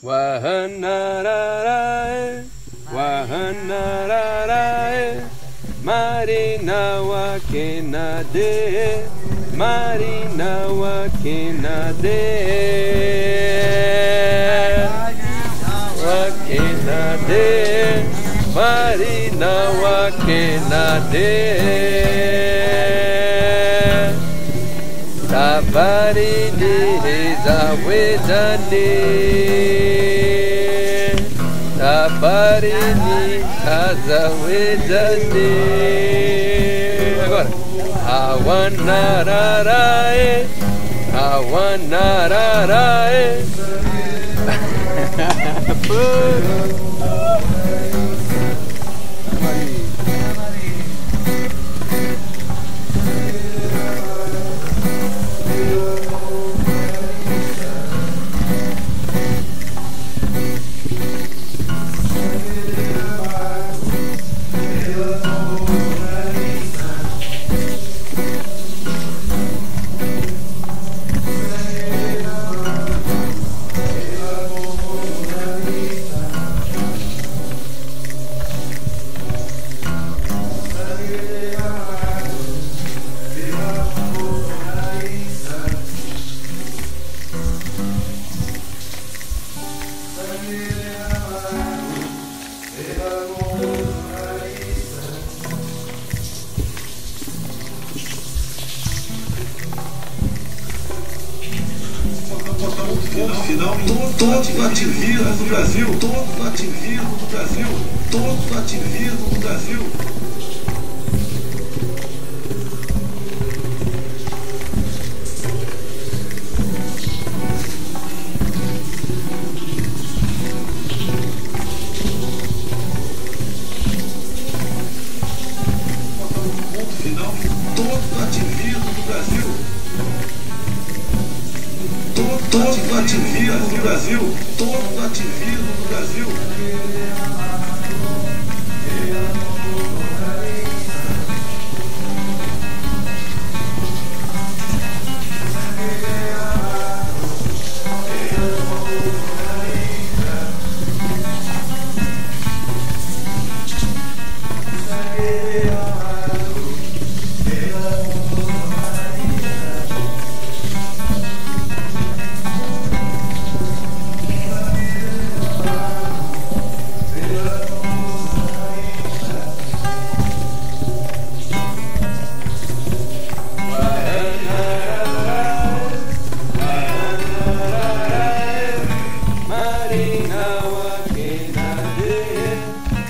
Wahanarae, Wahanarae, Marina Wakenade, Marina Wakenade, Wakenade, Marina Wakenade. tabarini hazawezane tabarini hazawezane agora. Awanararae. Awanararae. final todo o ativismo do Brasil, todo o ativismo do Brasil, todo o ativismo do Brasil. Todo ativismo do Brasil todo, todo ativismo do Brasil, todo ativismo do Brasil.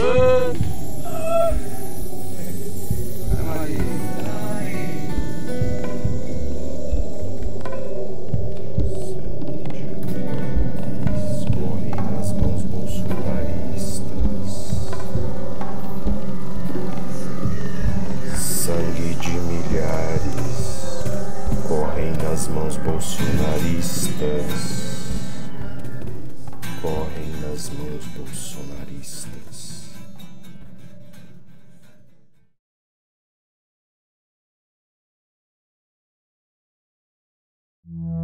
bolsonaristas. Sangue de milhares correm nas mãos bolsonaristas. mm